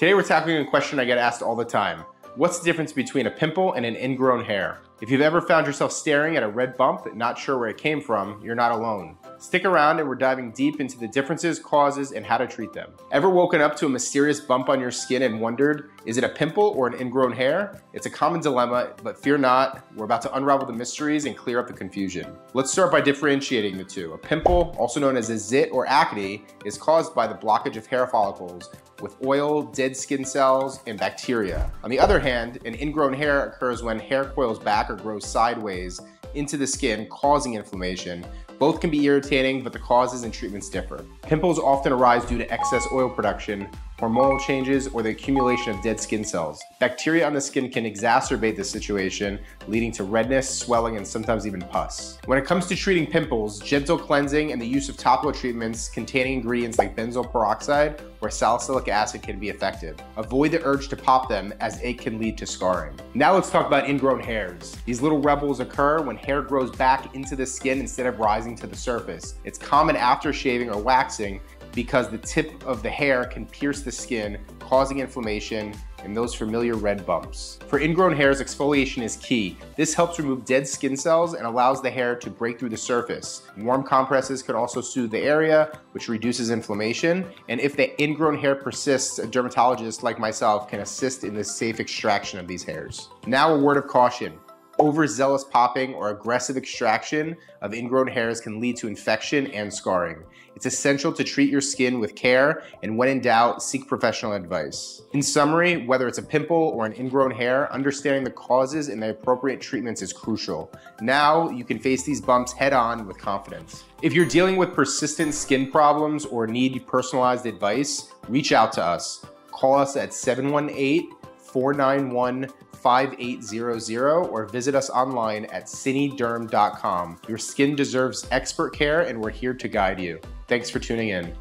Today we're tackling a question I get asked all the time. What's the difference between a pimple and an ingrown hair? If you've ever found yourself staring at a red bump, and not sure where it came from, you're not alone. Stick around and we're diving deep into the differences, causes, and how to treat them. Ever woken up to a mysterious bump on your skin and wondered, is it a pimple or an ingrown hair? It's a common dilemma, but fear not, we're about to unravel the mysteries and clear up the confusion. Let's start by differentiating the two. A pimple, also known as a zit or acne, is caused by the blockage of hair follicles with oil, dead skin cells, and bacteria. On the other hand, an ingrown hair occurs when hair coils back or grows sideways into the skin, causing inflammation, both can be irritating, but the causes and treatments differ. Pimples often arise due to excess oil production, hormonal changes, or the accumulation of dead skin cells. Bacteria on the skin can exacerbate this situation, leading to redness, swelling, and sometimes even pus. When it comes to treating pimples, gentle cleansing and the use of topical treatments containing ingredients like benzoyl peroxide or salicylic acid can be effective. Avoid the urge to pop them as it can lead to scarring. Now let's talk about ingrown hairs. These little rebels occur when hair grows back into the skin instead of rising rising to the surface. It's common after shaving or waxing because the tip of the hair can pierce the skin, causing inflammation and those familiar red bumps. For ingrown hairs, exfoliation is key. This helps remove dead skin cells and allows the hair to break through the surface. Warm compresses could also soothe the area, which reduces inflammation. And if the ingrown hair persists, a dermatologist like myself can assist in the safe extraction of these hairs. Now a word of caution overzealous popping or aggressive extraction of ingrown hairs can lead to infection and scarring. It's essential to treat your skin with care and when in doubt, seek professional advice. In summary, whether it's a pimple or an ingrown hair, understanding the causes and the appropriate treatments is crucial. Now you can face these bumps head on with confidence. If you're dealing with persistent skin problems or need personalized advice, reach out to us. Call us at 718 491 5800 or visit us online at sinyderm.com. Your skin deserves expert care and we're here to guide you. Thanks for tuning in.